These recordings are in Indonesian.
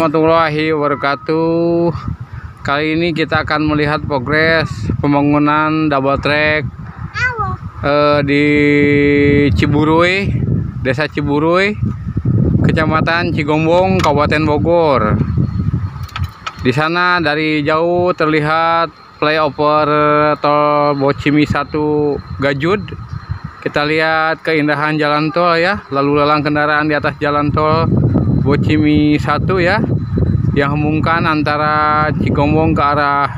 warahmatullahi wabarakatuh. Kali ini kita akan melihat progres pembangunan double track eh, di Ciburui Desa Ciburui Kecamatan Cigombong Kabupaten Bogor. Di sana dari jauh terlihat flyover tol Bocimi 1 Gajud. Kita lihat keindahan jalan tol ya lalu lalang kendaraan di atas jalan tol Bocimi 1 ya yang hubungkan antara Cigombong ke arah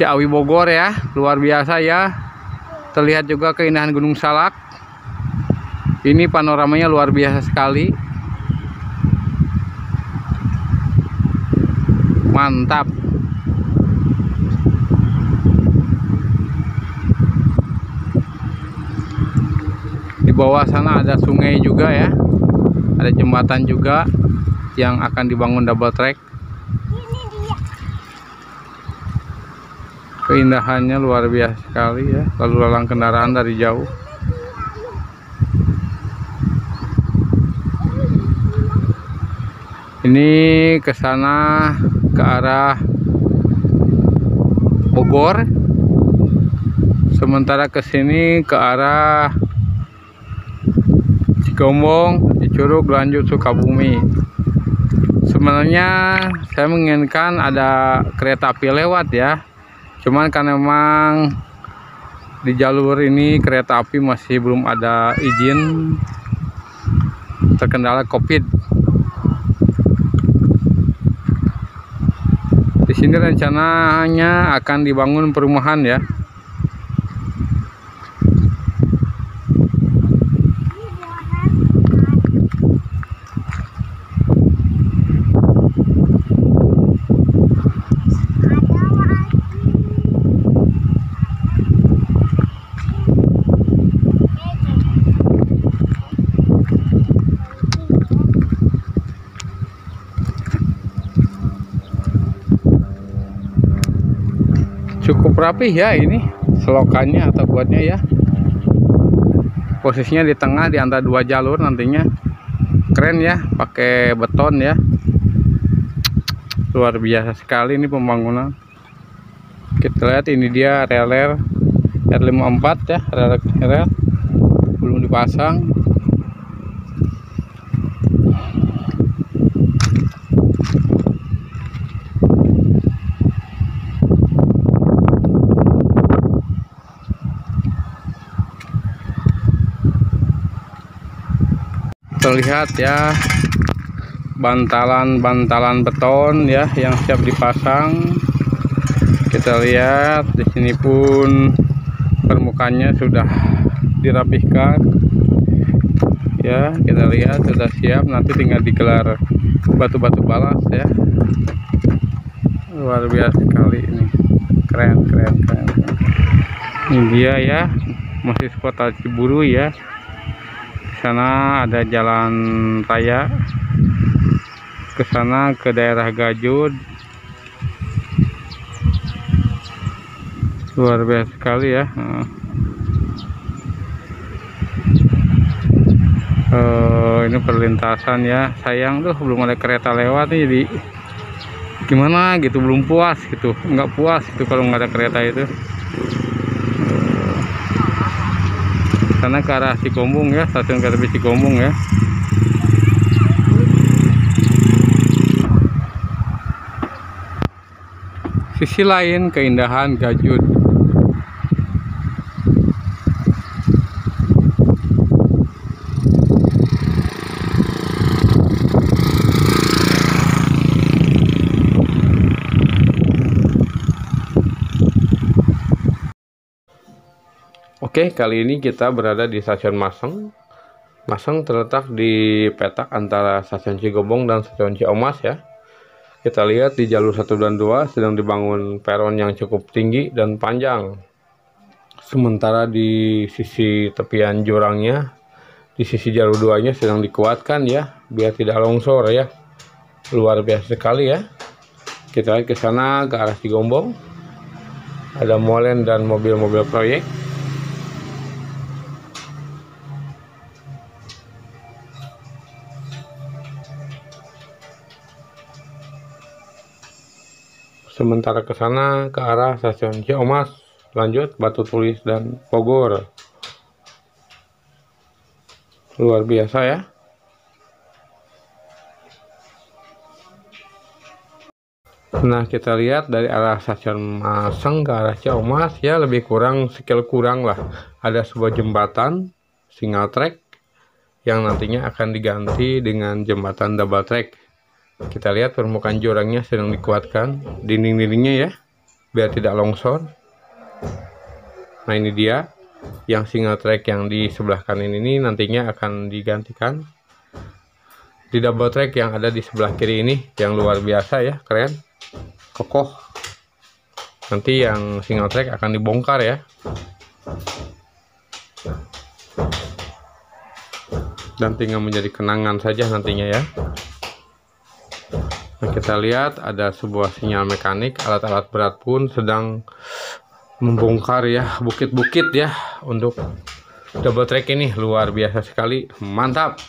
Ciawi Bogor ya. Luar biasa ya. Terlihat juga keindahan Gunung Salak. Ini panoramanya luar biasa sekali. Mantap. Di bawah sana ada sungai juga ya ada jembatan juga yang akan dibangun double track. Keindahannya luar biasa sekali ya. Lalu lalang kendaraan dari jauh. Ini ke sana ke arah Bogor. Sementara ke sini ke arah Cigombong, Cicurug lanjut Sukabumi sebenarnya saya menginginkan ada kereta api lewat ya. Cuman karena memang di jalur ini kereta api masih belum ada izin terkendala covid. Di sini rencananya akan dibangun perumahan ya cukup rapi ya ini selokannya atau buatnya ya. Posisinya di tengah di antara dua jalur nantinya. Keren ya pakai beton ya. Luar biasa sekali ini pembangunan. Kita lihat ini dia rel R54 ya rel, rel belum dipasang terlihat ya bantalan-bantalan beton ya yang siap dipasang. Kita lihat di sini pun permukaannya sudah dirapihkan. Ya kita lihat sudah siap nanti tinggal digelar batu-batu balas ya. Luar biasa sekali ini. Keren keren keren, ini dia ya masih kota Ciburu ya sana ada jalan raya. Ke sana ke daerah Gajud. Luar biasa sekali ya. Uh, ini perlintasan ya. Sayang tuh belum ada kereta lewat nih jadi gimana gitu belum puas gitu. Nggak puas itu kalau nggak ada kereta itu sana ke arah Cikombung ya stasiun api Cikombung ya. Sisi lain keindahan Gajud Oke, kali ini kita berada di stasiun Maseng. Maseng terletak di petak antara stasiun Cigombong dan stasiun Ciomas ya. Kita lihat di jalur 1 dan 2 sedang dibangun peron yang cukup tinggi dan panjang. Sementara di sisi tepian jurangnya, di sisi jalur 2-nya sedang dikuatkan ya, biar tidak longsor ya. Luar biasa sekali ya. Kita lihat ke sana ke arah Cigombong. Ada molen dan mobil-mobil proyek. Sementara ke sana ke arah stasiun Ciomas lanjut Batu Tulis dan Bogor. Luar biasa ya. Nah kita lihat dari arah stasiun Maseng ke arah Ciamas ya lebih kurang skill kurang lah. Ada sebuah jembatan single track yang nantinya akan diganti dengan jembatan double track kita lihat permukaan jurangnya sedang dikuatkan. Dinding-dindingnya ya biar tidak longsor. Nah ini dia yang single track yang di sebelah kanan ini nantinya akan digantikan. Di double track yang ada di sebelah kiri ini yang luar biasa ya keren. Kokoh. Nanti yang single track akan dibongkar ya. Dan tinggal menjadi kenangan saja nantinya ya nah kita lihat ada sebuah sinyal mekanik alat-alat berat pun sedang membongkar ya bukit-bukit ya untuk double track ini. Luar biasa sekali mantap